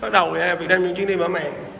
bắt đầu nha Việt Nam những chuyến đi mở màn.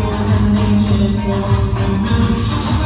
was an ancient walk